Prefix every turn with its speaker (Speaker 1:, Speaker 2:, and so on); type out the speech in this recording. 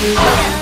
Speaker 1: Yeah.